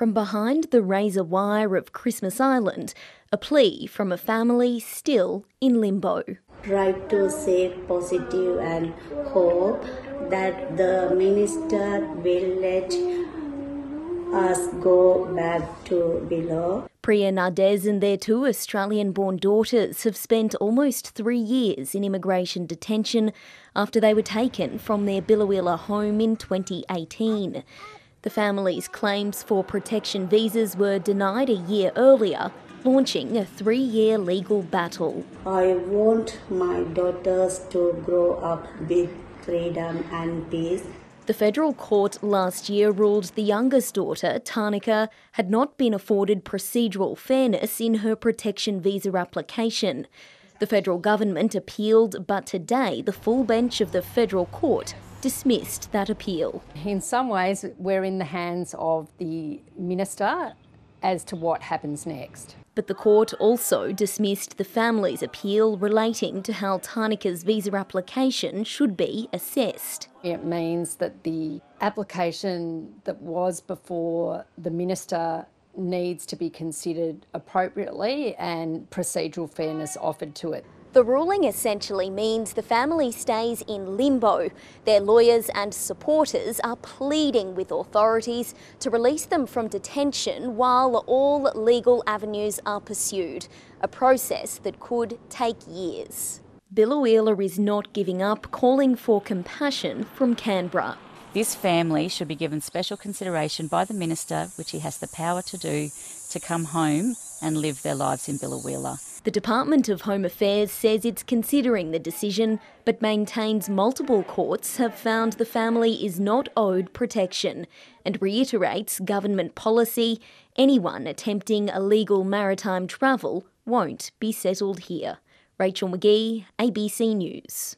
From behind the razor wire of Christmas Island, a plea from a family still in limbo. Try to stay positive and hope that the minister will let us go back to Biloela. Priya Nades and their two Australian born daughters have spent almost three years in immigration detention after they were taken from their Biloela home in 2018. The family's claims for protection visas were denied a year earlier, launching a three year legal battle. I want my daughters to grow up with freedom and peace. The federal court last year ruled the youngest daughter, Tharnicaa, had not been afforded procedural fairness in her protection visa application. The federal government appealed, but today the full bench of the federal court dismissed that appeal. In some ways, we're in the hands of the minister as to what happens next. But the court also dismissed the family's appeal relating to how Tharnicaa's visa application should be assessed. It means that the application that was before the minister needs to be considered appropriately and procedural fairness offered to it. The ruling essentially means the family stays in limbo. Their lawyers and supporters are pleading with authorities to release them from detention while all legal avenues are pursued, a process that could take years. Biloela is not giving up, calling for compassion from Canberra. This family should be given special consideration by the Minister, which he has the power to do, to come home and live their lives in Biloela. The Department of Home Affairs says it's considering the decision, but maintains multiple courts have found the family is not owed protection and reiterates government policy anyone attempting illegal maritime travel won't be settled here. Rachel McGee, ABC News.